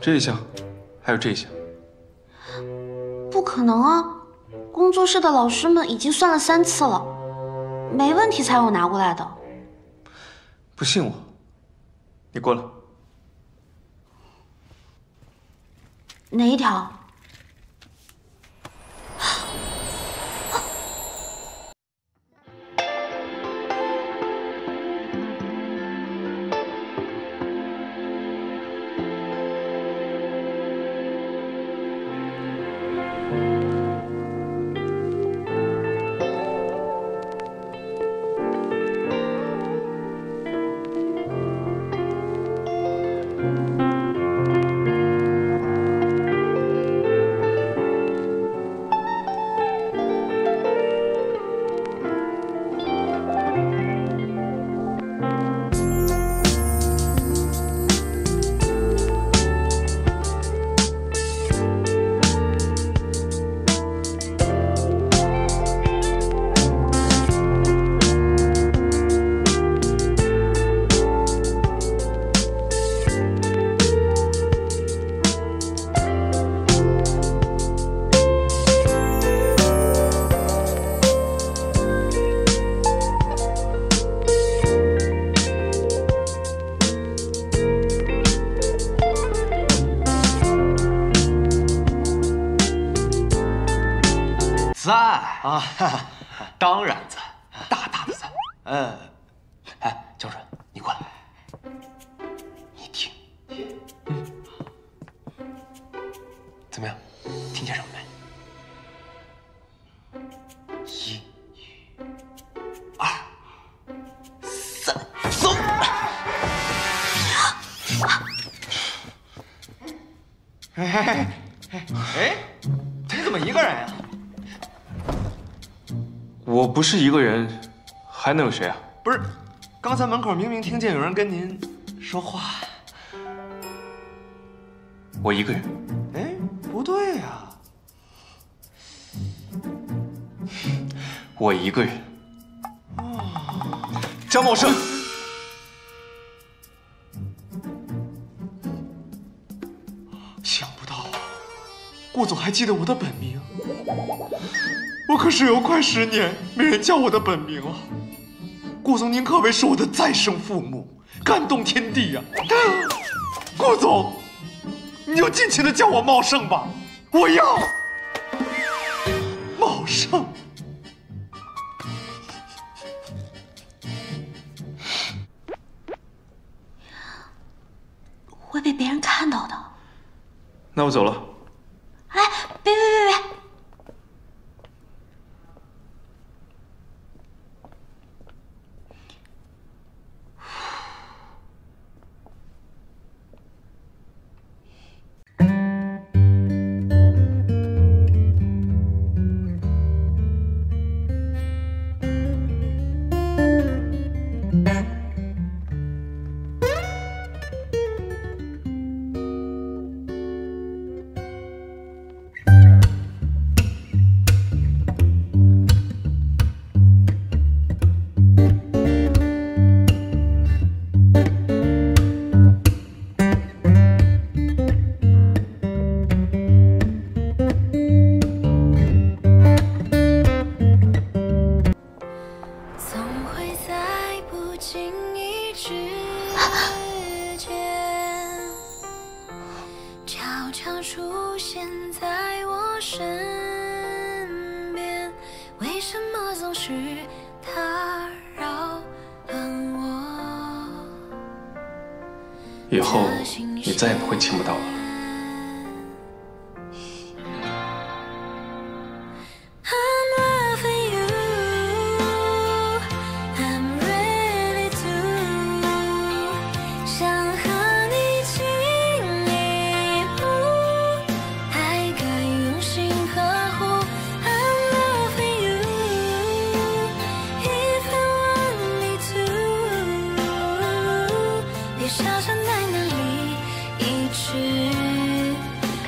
这一箱，还有这一箱。不可能啊！工作室的老师们已经算了三次了，没问题才让我拿过来的。不信我，你过来。哪一条？在啊，当然在，大大的在。嗯，哎，江水，你过来，你听，嗯，怎么样？听见什么没？一、二、三，走！哎哎哎哎，你怎么一个人呀？我不是一个人，还能有谁啊？不是，刚才门口明明听见有人跟您说话。我一个人。哎，不对呀。我一个人。哦，张茂生。想不到，顾总还记得我的本名。我可是有快十年没人叫我的本名了，顾总您可谓是我的再生父母，感动天地呀！顾总，你就尽情的叫我茂盛吧，我要茂盛。会被别人看到的。那我走了。他总是打扰了我。以后你再也不会亲不到我。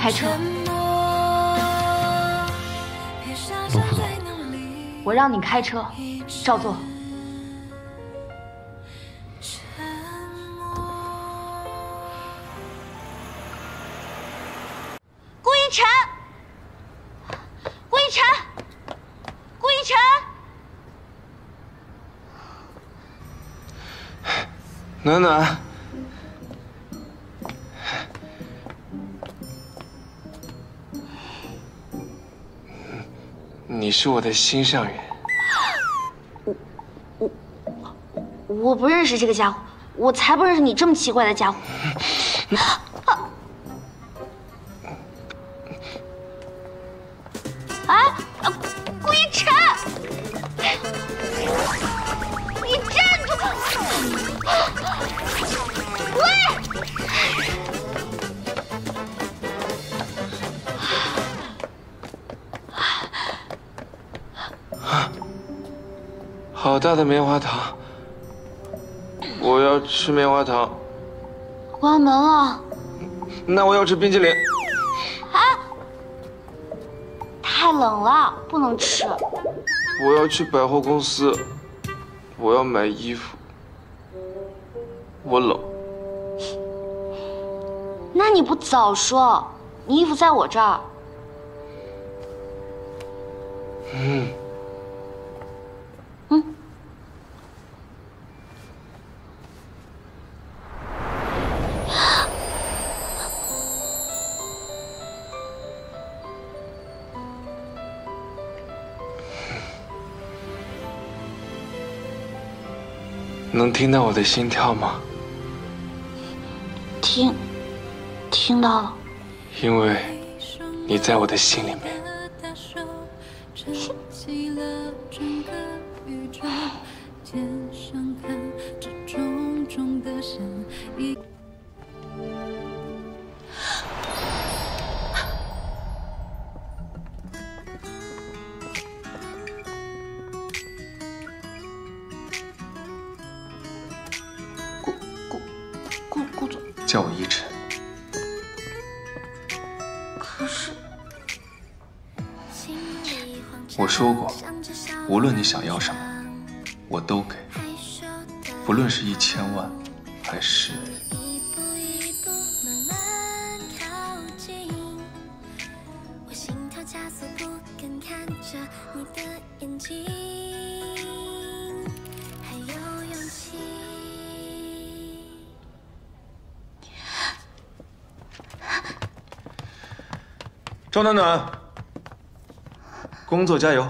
开车，陆副总，我让你开车，照做。顾一晨，顾一晨，顾一晨，暖暖，你是我的心上人。我我我不认识这个家伙，我才不认识你这么奇怪的家伙。好大的棉花糖，我要吃棉花糖。关门了。那我要吃冰淇淋。太冷了，不能吃。我要去百货公司，我要买衣服。我冷。那你不早说？你衣服在我这儿。嗯。嗯。能听到我的心跳吗？听，听到了。因为你在我的心里面。顾 叫我一晨。可是我说过，无论你想要什么，我都给。不论是一千万，还是……赵暖暖，工作加油。